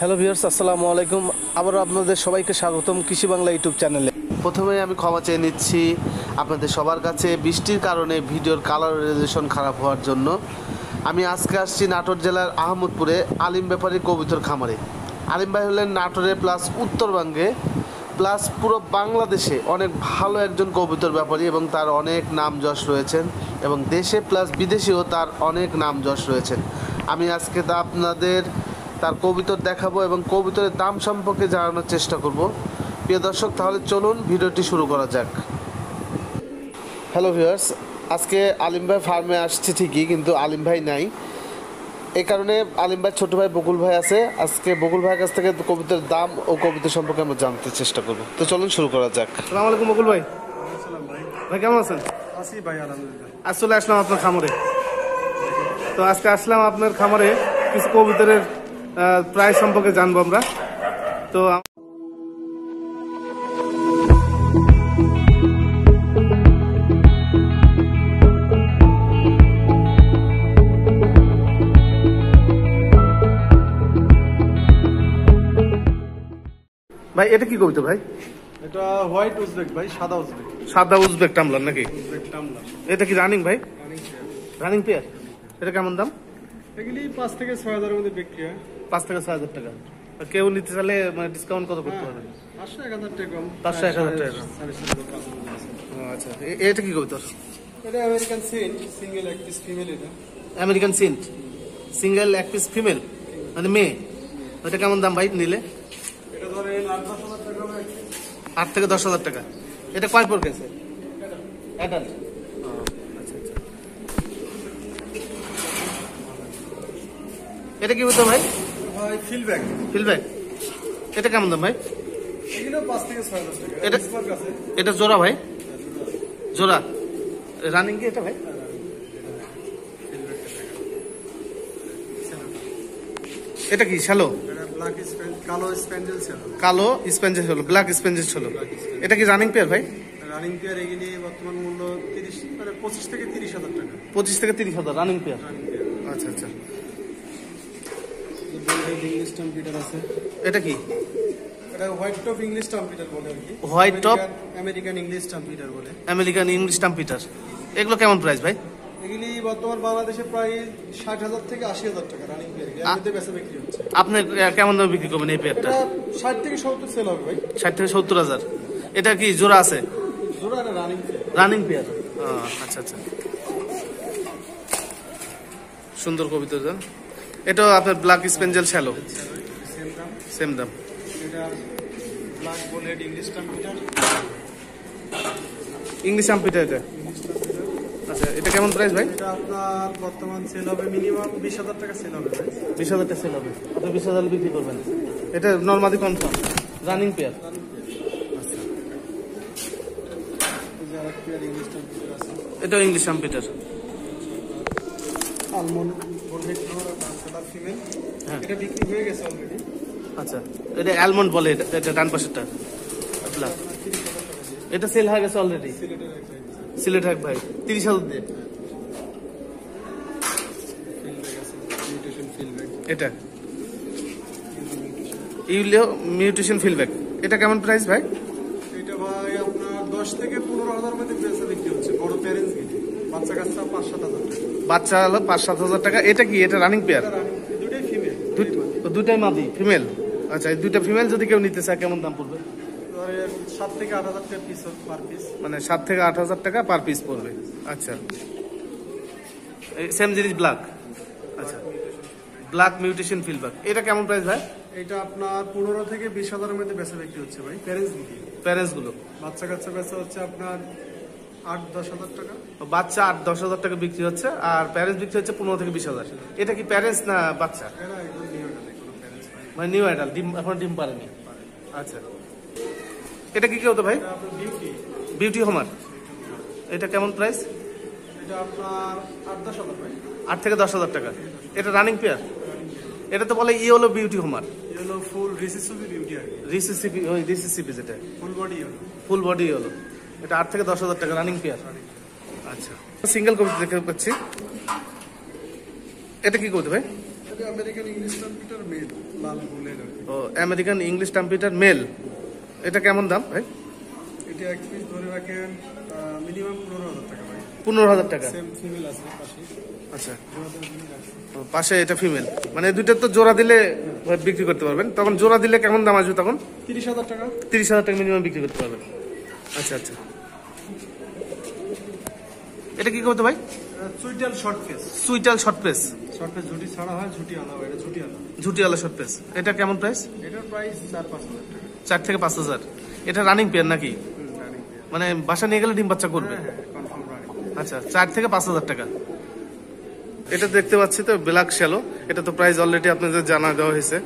Hello viewers, আসসালামু আলাইকুম। আবারও আপনাদের সবাইকে স্বাগতম কৃষি বাংলা ইউটিউব চ্যানেলে। প্রথমে আমি ক্ষমা চেয়ে নিচ্ছি আপনাদের সবার কাছে। বৃষ্টির কারণে ভিডিওর কালার রেজুলেশন খারাপ হওয়ার জন্য আমি আজকে আসছি নাটোর জেলার আহমদপুরে আলিম ব্যাপারী কবিতর খামারে। আলিম ভাই হলেন নাটোরে প্লাস উত্তরবঙ্গে প্লাস পুরো বাংলাদেশে অনেক ভালো একজন কবিতর ব্যাপারী এবং তার অনেক নাম যশ রয়েছেন এবং দেশে প্লাস বিদেশেও তার অনেক নাম যশ রয়েছেন। আমি আজকে তা আপনাদের তার কবিতর দেখাবো এবং কবিতরের দাম সম্পর্কে জানানোর চেষ্টা করব। প্রিয় দর্শক তাহলে চলুন ভিডিওটি শুরু করা যাক। হ্যালো ভিউয়ার্স আজকে আলিম ভাই ফার্মে আসছি ঠিকই কিন্তু আলিম ভাই নাই। এই কারণে আলিম ভাই ছোট ভাই বকুল ভাই আছে। আজকে বকুল ভাইয়ের কাছ থেকে কবিতার দাম ও কবিতা সম্পর্কে আমরা জানতে চেষ্টা করব। তো চলুন শুরু করা যাক। সালাম আলাইকুম বকুল ভাই। আসসালাম ভাই ভাই কেমন আছেন? আসি ভাই আলহামদুলিল্লাহ। আজ চলে আসলাম আপনার খামারে। তো আজকে আসলাম আপনার খামারে কিছু কবুতরের প্রাইস সম্পর্কে জানব আমরা। তো ভাই এটা কি কবিতা ভাই? এটা হোয়াইট উজবেক ভাই সাদা উজবেক। সাদা উজবেক টামলার নাকি? উজবেক টামলা এটা কি রানিং ভাই? রানিং পেয়ার এটা কেমন দাম? এগুলি পাঁচ থেকে ছয় হাজারের মধ্যে বিক্রি হয়। পাঁচ থেকে ছয় হাজার টাকা। কেউ নিতে চাইলে মানে ডিসকাউন্ট কত করতে পারবেন? পাঁচশো এক হাজার টাকা পাঁচশো, এক হাজার টাকা। আচ্ছা। এটা কি কবিতা? এটা আমেরিকান সেন্ট সিঙ্গেল এক পিস ফিমেল এটা। আমেরিকান সিন্ট সিঙ্গেল এক পিস ফিমেল মানে মেয়ে? ওটা কেমন দাম ভাই নিলে? এটা ধরেন আট থেকে দশ হাজার টাকা। এটা কয় পর গেছে অ্যাডাল্ট আচ্ছা আচ্ছা এটা কি বলতো ভাই? ভাই ফিলব্যাক ফিলব্যাক এটা কেমন দাম ভাই? এটা- এটা জোড়া ভাই? জোড়া। রানিং কি এটা ভাই? এটা কি শ্যালো এটা ব্ল্যাক স্প্যান কালো স্প্যান্ডেল ছিল কালো স্পেঞ্জেস হলো ব্ল্যাক স্পেঞ্জেস হলো এটা কি রানিং পেয়ার ভাই? রানিং পেয়ার এগুলি বর্তমান মূল্য তিরিশ মানে পঁচিশ থেকে তিরিশ হাজার টাকা। পঁচিশ থেকে তিরিশ হাজার রানিং পেয়ার আচ্ছা আচ্ছা। ইংলিশ আছে এটা কি? এটা হোয়াইট টপ ইংলিশ কম্পিউটার বলে আর কি। White top? আমেরিকান ইংলিশ বলে। আমেরিকান ইংলিশ এগুলো কেমন প্রাইস ভাই? এগুলি বর্তমান বাংলাদেশে প্রায় ষাট হাজার থেকে আশি হাজার টাকা রানিং পেয়ার বেচা বিক্রি হচ্ছে। আপনি কেমন দামে বিক্রি করবেন এই পেয়ারটা ষাট থেকে সত্তর সেল হবে ভাই। ষাট থেকে সত্তর হাজার। এটা কি জোড়া আছে? জোড়া রানিং রানিং পেয়ার আচ্ছা আচ্ছা। সুন্দর কবিতা। এটা আপনার ব্ল্যাক স্পেঞ্জেল শ্যালো সেম দাম। সেম দাম। এটা ব্ল্যাক বোলেড ইংলিশ কম্পিউটার এটা। আচ্ছা এটা কেমন প্রাইস ভাই? এটা আপনার বর্তমান সেল হবে মিনিমাম টাকা সেল হবে ভাই। বিশ হাজার টাকা সেল হবে। আপনি হাজার বিক্রি করবেন। এটা normally confirm running pair English computer almond female হ্যাঁ। এটা বিক্রি হয়ে গেছে অলরেডি আচ্ছা এটা অ্যালমন্ড বলে এটা এটা ডান পাশেরটা। টাকা এটা সেল হয়ে গেছে অলরেডি সিলেট হাক ভাই তিরিশ হাজার দিয়ে। এটা। ইউলিও মিউটেশন ফিলব্যাক এটা কেমন প্রাইস ভাই? এটা ভাই আপনার দশ থেকে মধ্যে বিক্রি হচ্ছে বড় প্যারেন্টস বাচ্চা কাচ্চা পাঁচ সাত হাজার টাকা। বাচ্চা হলো পাঁচ সাত হাজার টাকা। এটা কি? এটা রানিং পেয়ার এটা running, দুটোই ফিমেল দুটাই মাদি ফিমেল আচ্ছা এই দুইটা ফিমেল যদি কেউ নিতে চায় কেমন দাম পড়বে? সাত থেকে আট হাজার টাকা পিস পার পিস মানে সাত থেকে আট হাজার টাকা পার পিস পড়বে। আচ্ছা। সেম জিনিস ব্ল্যাক আচ্ছা। ব্ল্যাক মিউটেশন ফিলব্যাক এটা কেমন প্রাইস ভাই? এটা আপনার পনেরো থেকে বিশ হাজারের মধ্যে বেচা বিক্রি হচ্ছে ভাই প্যারেন্টস প্যারেন্টসগুলো বাচ্চা কাচ্চা বেচা হচ্ছে আপনার আট দশ হাজার টাকা। বাচ্চা আট দশ হাজার টাকা বিক্রি হচ্ছে আর প্যারেন্টস বিক্রি হচ্ছে পনেরো থেকে বিশ হাজার। এটা কি প্যারেন্টস না বাচ্চা এরা একদম নিউ এটা কোনো প্যারেন্টস ভাই মানে নিউ অ্যাডাল ডিম এখন ডিম পারেনি। আচ্ছা। এটা কি কি হতো ভাই? বিউটি হোমার এটা কেমন প্রাইস এটা আট থেকে দশ হাজার টাকা। এটা রানিং পেয়ার এটা তো বলে ই হলো বিউটি হোমার ইয়েলো বিউটি কি। রিসিসিপি যেটা। ফুল বডি ইয়েলো হলো এটা আট থেকে দশ হাজার টাকা রানিং পেয়ার আচ্ছা। সিঙ্গেল কপি দেখতে পাচ্ছি। এটা কি করতে ভাই? এটা আমেরিকান ইংলিশ কম্পিউটার মেল লাল বুলের ও আমেরিকান ইংলিশ কম্পিউটার মেল। এটা কেমন দাম ভাই? এটা এক পিস ধরে রাখেন মিনিমাম পনেরো হাজার টাকা ভাই। পনেরো হাজার টাকা। সেম ফিমেল আছে পাশে। আচ্ছা। পাশে এটা ফিমেল মানে দুইটা তো জোড়া দিলে বিক্রি করতে পারবেন। তখন জোড়া দিলে কেমন দাম আসবে তখন? তিরিশ হাজার টাকা। তিরিশ হাজার টাকা মিনিমাম বিক্রি করতে পারবেন। আচ্ছা আচ্ছা। এটা কি করতে ভাই? সুইটাল শর্ট ফেস সুইটাল শর্ট প্রেস। শর্ট ফেস ঝুটি ছাড়া হয় ঝুটি আলাদা এটা ঝুটি আলাদা। ঝুটিওয়ালা শর্ট প্রেস। এটা কেমন প্রাইস? এটার প্রাইস চার পাঁচ হাজার টাকা। চার থেকে পাঁচ হাজার। এটা রানিং পেয়ার নাকি? মানে বাসা নিয়ে গেলে ডিম বাচ্চা করবে? হ্যাঁ হ্যাঁ আচ্ছা চার থেকে পাঁচ হাজার টাকা। এটা দেখতে পাচ্ছি তো ব্ল্যাক শ্যালো। এটা তো প্রাইস অলরেডি আপনাদের জানা দেওয়া হয়েছে।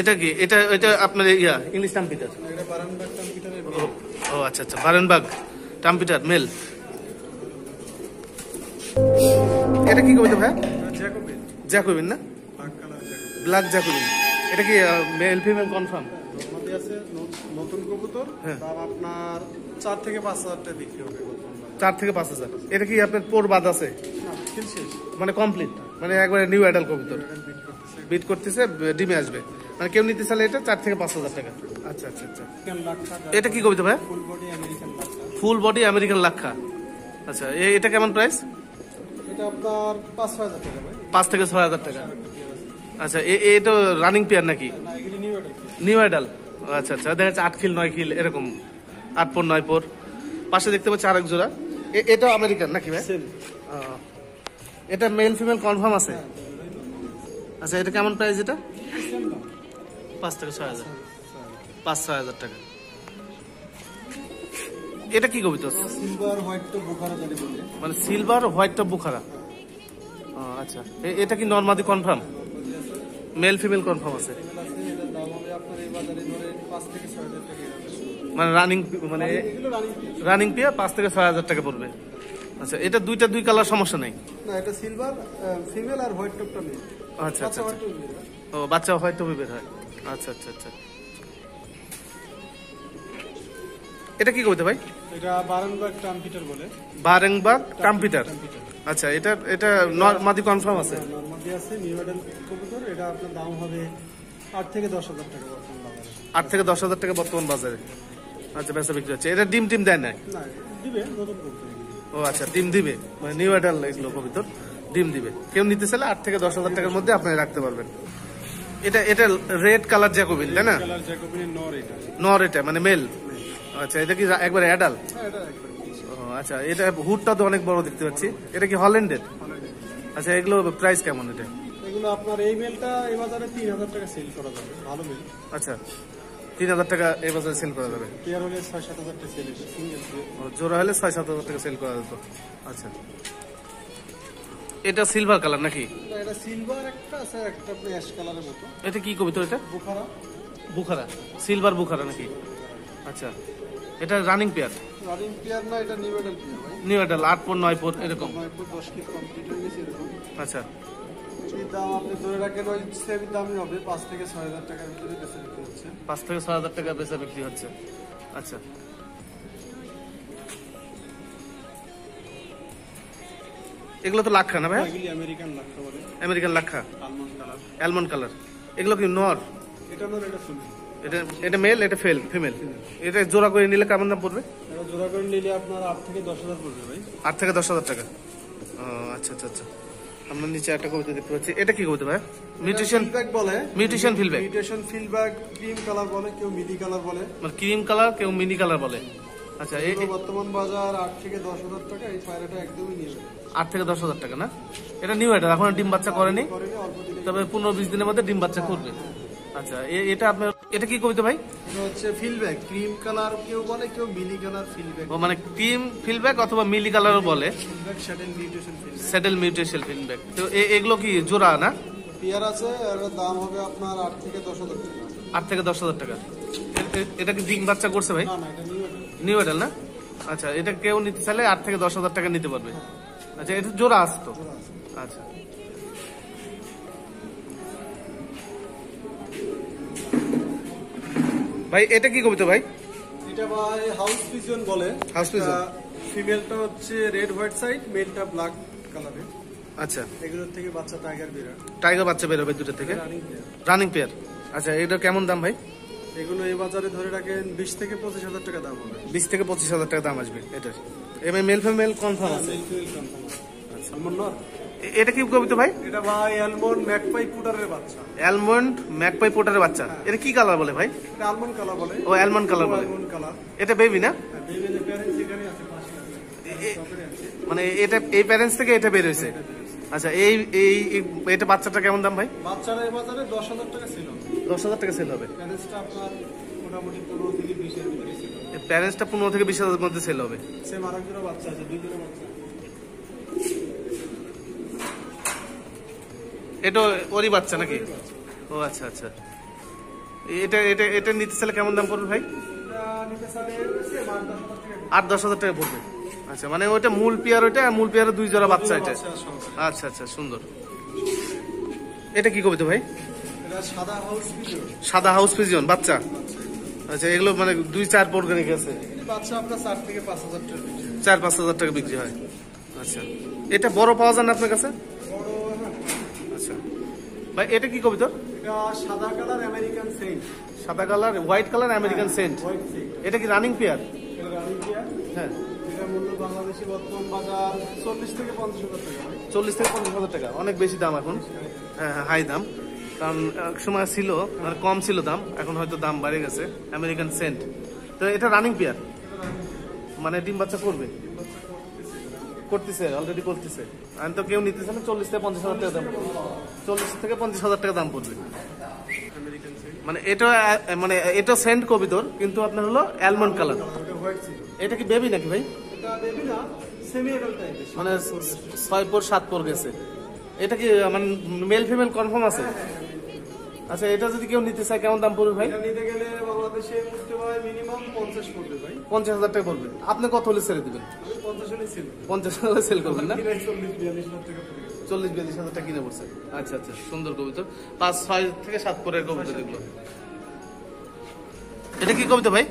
এটা কি? এটা এটা আপনার ইয়া ইংলিশ টাম্পিটার। ও আচ্ছা আচ্ছা বারেনবাগ টাম্পিটার মেল। এটা কি কবিতা ভাই? জ্যাকোবিন। না? Black Jacobin. এটা কি মেল ফিমেল কনফার্ম নতুন কবুতর হ্যাঁ। আপনার চার থেকে পাঁচ হাজার টাকা বিক্রি হবে চার থেকে পাঁচ হাজার। এটা কি আপনার পোর বাদ আছে? মানে কমপ্লিট মানে একবারে নিউ অ্যাডাল কবিতর। এখন বিট করতেছে। ডিমে আসবে। মানে কেউ নিতে চাইলে এটা চার থেকে পাঁচ হাজার টাকা। আচ্ছা আচ্ছা আচ্ছা। এটা কি কবিতা ভাই? ফুল বডি আমেরিকান লাক্ষা আচ্ছা এ- এটা কেমন প্রাইস এটা আপনার পাঁচ ছয় হাজার টাকা ভাই। পাঁচ থেকে ছয় হাজার টাকা। আচ্ছা এ তো রানিং পেয়ার নাকি? নিউ আইডাল আচ্ছা আচ্ছা। দেখা যাচ্ছে আট খিল নয় খিল এরকম। আট পর নয় পর। পাশে দেখতে পাচ্ছি আরেক জোড়া। এটা আমেরিকান নাকি ভাই। এটা মেল ফিমেল কনফার্ম আছে? আচ্ছা এটা কেমন প্রাইস এটা? পাঁচ থেকে ছয় হাজার। পাঁচ ছয় হাজার টাকা। এটা কি কবিতা? সিলভার মানে সিলভার হোয়াইট টপ বুখারা। আচ্ছা। এটা কি নর্মাদি কনফার্ম মেল ফিমেল কনফার্ম আছে। মানে রানিং মানে রানিং পেয়ে পাঁচ থেকে ছয় হাজার টাকা পড়বে। আচ্ছা এটা দুইটা দুই কালার সমস্যা নেই? না এটা সিলভার ফিমেল আর হোয়াইট টপটা নেই আচ্ছা আচ্ছা আচ্ছা। ও বাচ্চা হোয়াইট টপে বের হয়। আচ্ছা আচ্ছা আচ্ছা। এটা কি কবিতা ভাই? এটা বারানবাগ বলে। আচ্ছা এটা এটা নর্মাদি কনফার্ম আছে? নর্মাদি আছে নিউ মডেল কবুতর। এটা আপনার দাম হবে আট থেকে দশ হাজার টাকা বর্তমান বাজারে। আট থেকে দশ হাজার টাকা বর্তমান বাজারে। আচ্ছা বেচা বিক্রি হচ্ছে। এটা ডিম টিম দেয় না? না দিবে নতুন ও আচ্ছা ডিম দিবে? মানে নিউ অ্যাডাল এগুলো কবিতর ডিম দিবে। কেউ নিতে চাইলে আট থেকে দশ হাজার টাকার মধ্যে আপনি রাখতে পারবেন। এটা এটা রেড কালার জ্যাকোবিন তাই না? নর এটা। মানে মেল আচ্ছা এটা কি একবার অ্যাডাল একবার আচ্ছা এটা হুডটা তো অনেক বড় দেখতে পাচ্ছি। এটা কি হল্যান্ডের আচ্ছা এগুলো প্রাইস কেমন এটা? এগুলো আপনার এই মেলটা এই বাজারে তিন হাজার টাকা সেল করা যাবে। ভালো মেল আচ্ছা তিন হাজার টাকা এই বছর সেল করা যাবে। পেয়ার হলে ছয় সাত হাজার টাকা সেল জোড়া হলে ছয় সাত হাজার টাকা সেল করা যেত। আচ্ছা। এটা সিলভার কালার নাকি? এটা সিলভার একটা আছে একটা অ্যাশ কালারের মতো। এটা কি কবিতা এটা? বুখারা। বুখারা। সিলভার বুখারা নাকি? আচ্ছা। এটা রানিং পেয়ার রানিং পেয়ার না এটা নিউ মডেল পেয়ার ভাই। নিউ অ্যাডাল আট পর নয় পর এরকম? নয় ফুট দশ কিট কমপ্লিট হয়ে গেছে এরকম। আচ্ছা। এই দাম আপনি ধরে রাখেন ওই সেম দামই হবে পাঁচ থেকে ছয় হাজার টাকার ভিতরে বেশি বিক্রি হচ্ছে। পাঁচ থেকে ছয় হাজার টাকা বেচা বিক্রি হচ্ছে। আচ্ছা। এগুলো তো লাক্ষা না ভাই? আমেরিকান বলে। লাক্ষা? কালার অ্যালমন্ড কালার এগুলো কি নর? এটা নর এটা ফুল। এটা এটা মেল এটা ফেল ফিমেল এটা জোড়া করে নিলে কেমন দাম পড়বে? জোড়া করে নিলে আপনার আট থেকে দশ হাজার পড়বে ভাই। আট থেকে দশ হাজার টাকা। আচ্ছা আচ্ছা আচ্ছা। আমরা নিচে একটা কবিতা দেখতে পাচ্ছি। এটা কি কবিতা ভাই? মিউটিশন ফিলব্যাক বলে। মিউটেশন ফিলব্যাক মিউটেশন ফিলব্যাক ক্রিম কালার বলে কেউ মিডি কালার বলে। মানে ক্রিম কালার কেউ মিনি কালার বলে। আচ্ছা এই বর্তমান বাজার আট থেকে দশ হাজার টাকা এই পায়রাটা একদমই যাবে আট থেকে দশ হাজার টাকা না? এটা নিউ এটা এখন ডিম বাচ্চা করেনি। করেনি তবে পনেরো বিশ দিনের মধ্যে ডিম বাচ্চা করবে। আচ্ছা এটা আপনার এটা কি কবিতা ভাই? এটা হচ্ছে ফিলব্যাক ক্রিম কালার কেউ বলে কেউ মিলি কালার ফিলব্যাক ও মানে ক্রিম ফিলব্যাক অথবা মিলি কালারও বলে। ফিলব্যাক শ্যাটেল মিউটেশন ফিলব্যাক স্যাটেল মিউটেশন ফিলব্যাক তো এ- এগুলো কি জোড়া না? পেয়ার আছে এর দাম হবে আপনার থেকে দশ হাজার টাকা। আট থেকে দশ হাজার টাকা। এটা কি ডিম বাচ্চা করছে ভাই? না না এটা নিউ এডাল না? আচ্ছা এটা কেউ নিতে চাইলে আট থেকে দশ হাজার টাকা নিতে পারবে। আচ্ছা এটা জোড়া আসতো আচ্ছা। ভাই এটা কি কবিতা ভাই? এটা ভাই হাউস পিজন বলে। House pigeon? ফিমেলটা হচ্ছে রেড হোয়াইট সাইড মেলটা ব্ল্যাক কালারের আচ্ছা। এগুলোর থেকে বাচ্চা টাইগার বিড়াল টাইগার বাচ্চা বেরোবে দুটো থেকে? রানিং পেয়ার আচ্ছা এটা কেমন দাম ভাই? এগুলো এই বাজারে ধরে রাখেন বিশ থেকে পঁচিশ হাজার টাকা দাম হবে। বিশ থেকে পঁচিশ হাজার টাকা দাম আসবে এটার। এবার মেল ফিমেল কনফার্ম আছে? মেল ফিমেল কনফার্ম নর এ- এটা কি কবিতা ভাই? এটা ভাই অ্যালমন্ড ম্যাকপাই পুটারের বাচ্চা। অ্যালমন্ড ম্যাকপাই পোটারের বাচ্চা। এটা কি কালার বলে ভাই? এটা আলমন্ড কালার বলে। ও অ্যালমন্ড কালার বলে। কালার এটা বেবি না? প্যারেন্টস এখানে আছে আছে। মানে এটা এই প্যারেন্টস থেকে এটা বের হয়েছে। আচ্ছা এই এই এটা বাচ্চাটা কেমন দাম ভাই? বাচ্চারা এই বাজারে হাজার টাকা ছিল দশ হাজার টাকা সেল হবে। প্যারেন্টসটা আপনার মোটামুটি পনেরো থেকে ভিতরে ছিল প্যারেন্টসটা পনেরো থেকে বিশ হাজার মধ্যে সেল হবে। সেম বাচ্চা আছে দুই বাচ্চা এটা ওরই বাচ্চা নাকি? ও আচ্ছা আচ্ছা। এটা এটা এটা নিতে চাইলে কেমন দাম পড়বে ভাই? আট, দশ হাজার টাকা পড়বে। আচ্ছা মানে ওইটা মূল পেয়ার ওইটা মূল পেয়ারের দুই জোড়া বাচ্চা এটা। আচ্ছা আচ্ছা সুন্দর। এটা কি কবিতা ভাই? সাদা হাউস পিজিয়ন বাচ্চা। আচ্ছা এগুলো মানে দুই, চার পর্গানিক আছে। চার, পাঁচ হাজার টাকা বিক্রি হয়। আচ্ছা। এটা বড় পাওয়া যায় না আপনার কাছে? ভাই এটা কি কবিতা? এটা সাদা কালার আমেরিকান সেন্ট। সাদা কালার হোয়াইট কালার আমেরিকান সেন্ট। এটা কি রানিং পেয়ার? Running pair. হ্যাঁ। থেকে পঞ্চাশ হাজার টাকা চল্লিশ থেকে পঞ্চাশ হাজার টাকা অনেক বেশি দাম এখন। হ্যাঁ হ্যাঁ হাই দাম। কারণ এক সময় ছিল মানে কম ছিল দাম এখন হয়তো দাম বেড়ে গেছে আমেরিকান সেন্ট। তো এটা রানিং পেয়ার? মানে ডিম বাচ্চা করবে। করতেছে অলরেডি করতেছে। আমি তো কেউ নিতেছে না চল্লিশ থেকে পঞ্চাশ হাজার টাকা দাম চল্লিশ থেকে পঞ্চাশ হাজার টাকা দাম পড়বে। মানে এটা মানে এটা সেন্ট কবিতর কিন্তু আপনার হলো অ্যালমন্ড কালার এটা কি বেবি নাকি ভাই? মানে ছয় পর সাত পর গেছে। এটা কি মানে মেল ফিমেল কনফার্ম আছে? আচ্ছা এটা যদি কেউ নিতে চায় কেমন দাম পড়বে ভাই? নিতে গেলে বাংলাদেশে হয় মিনিমাম পঞ্চাশ হাজার টাকা পড়বে। আপনি কত হলে ছেড়ে দিবেন? পঞ্চাশ হলে সেল করবেন না? চল্লিশ বিয়াল্লিশ হাজার টাকা কিনে পড়ছে। আচ্ছা আচ্ছা সুন্দর কবিতা। পাঁচ ছয় থেকে সাত পরের কবিতা এগুলো এটা কি কবিতা ভাই?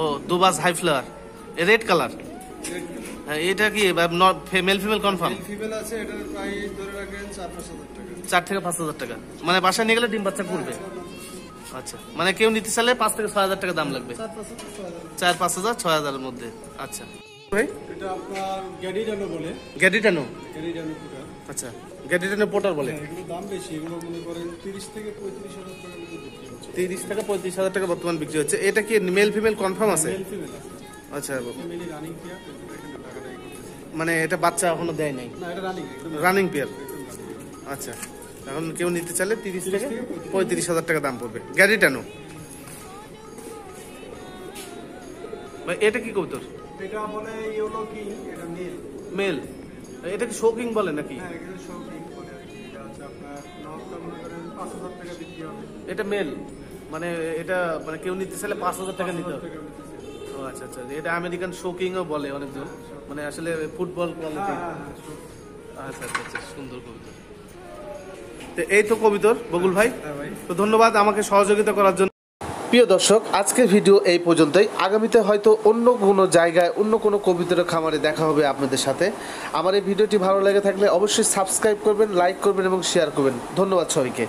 ও দুবাস হাই ফ্লাওয়ার রেড কালার। হ্যাঁ এটা কি? Male female confirm? ফিমেল আছে এটার প্রাইস ধরে রাখেন চার পাঁচ হাজার টাকা। চার থেকে পাঁচ হাজার টাকা। মানে বাসায় নিয়ে গেলে ডিম বাচ্চা করবে আচ্ছা। মানে কেউ নিতে চাইলে পাঁচ থেকে ছয় হাজার টাকা দাম লাগবে। চার পাঁচ হাজার ছয় হাজারের মধ্যে। আচ্ছা। ভাই? এটা আপনার গ্যাডিডানো বলে। গ্যাডিটানো? আচ্ছা। গ্যাডিটানো পোটার বলে? হ্যাঁ, এগুলো দাম বেশি। এগুলো মনে করেন তিরিশ থেকে পঁয়ত্রিশ হাজার টাকা বিক্রি হচ্ছে। তিরিশ থেকে পঁয়ত্রিশ হাজার টাকা বর্তমান বিক্রি হচ্ছে। এটা কি মেল ফিমেল কনফার্ম আছে? মেল ফিমেল আচ্ছা। রানিং পেয়ার মানে এটা বাচ্চা এখনও দেয় নাই? না এটা রানিং রানিং পেয়ার আচ্ছা। এখন কেউ নিতে চাইলে তিরিশ থেকে পঁয়ত্রিশ হাজার টাকা দাম পড়বে। গ্যাডিটানো ভাই এটা কি কবুতর? এটা বলে ইয়েলো কিং? এটা নীল মেল। এটা কি শোকিং বলে নাকি? হ্যাঁ এখানে শৌকিং বলে এটা হচ্ছে আপনার নবটা করেন পাঁচ হাজার টাকা বিক্রি হবে। এটা মেল। মানে এটা মানে কেউ নিতে চাইলে পাঁচ হাজার টাকা নিতে হবে। ও আচ্ছা আচ্ছা। এটা আমেরিকান শোকিংও বলে অনেকজন। মানে আসলে ফুটবল কোয়ালিটি হ্যাঁ হ্যাঁ আচ্ছা আচ্ছা আচ্ছা সুন্দর কবিতর। তো এই তো কবিতর বগুল ভাই। হ্যাঁ ভাই। তো ধন্যবাদ আমাকে সহযোগিতা করার জন্য। প্রিয় দর্শক আজকের ভিডিও এই পর্যন্তই। আগামীতে হয়তো অন্য কোনো জায়গায় অন্য কোনো কবিতার খামারে দেখা হবে আপনাদের সাথে। আমার এই ভিডিওটি ভালো লেগে থাকলে অবশ্যই সাবস্ক্রাইব করবেন লাইক করবেন এবং শেয়ার করবেন। ধন্যবাদ সবাইকে।